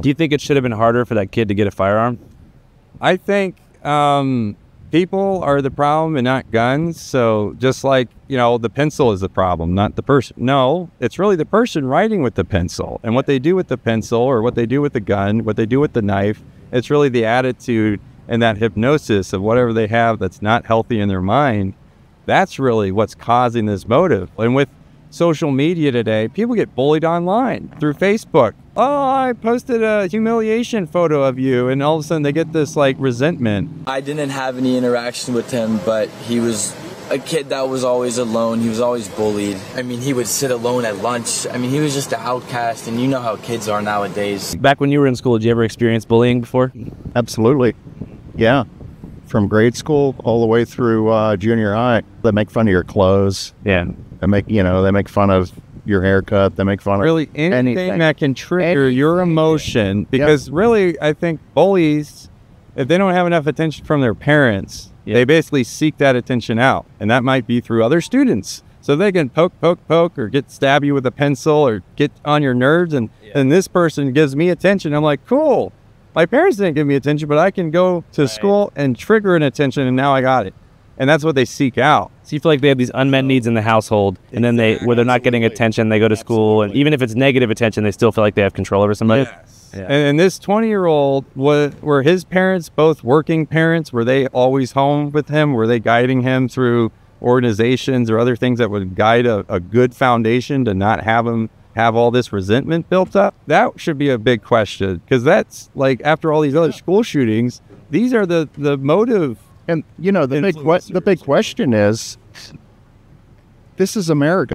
Do you think it should have been harder for that kid to get a firearm? I think um, people are the problem and not guns. So just like you know, the pencil is the problem, not the person. No, it's really the person writing with the pencil and what they do with the pencil or what they do with the gun, what they do with the knife. It's really the attitude and that hypnosis of whatever they have that's not healthy in their mind. That's really what's causing this motive. And with social media today, people get bullied online through Facebook. Oh, I posted a humiliation photo of you, and all of a sudden they get this like resentment. I didn't have any interaction with him, but he was a kid that was always alone. He was always bullied. I mean, he would sit alone at lunch. I mean, he was just an outcast, and you know how kids are nowadays. Back when you were in school, did you ever experience bullying before? Absolutely. Yeah. From grade school all the way through uh, junior high, they make fun of your clothes. Yeah. They make, you know, they make fun of your haircut. They make fun of really anything, anything. that can trigger your emotion. Because really, I think bullies, if they don't have enough attention from their parents, they basically seek that attention out, and that might be through other students. So they can poke, poke, poke, or get stab you with a pencil, or get on your nerves, and and this person gives me attention. I'm like, cool. My parents didn't give me attention, but I can go to school and trigger an attention, and now I got it. And that's what they seek out. So you feel like they have these unmet needs in the household, and then they, where they're not getting attention, they go to school, and even if it's negative attention, they still feel like they have control over somebody. And, and this 20 year old, were, were his parents both working parents? Were they always home with him? Were they guiding him through organizations or other things that would guide a, a good foundation to not have him have all this resentment built up? That should be a big question because that's like after all these other school shootings, these are the, the motive. And you know the big the big question is, this is America.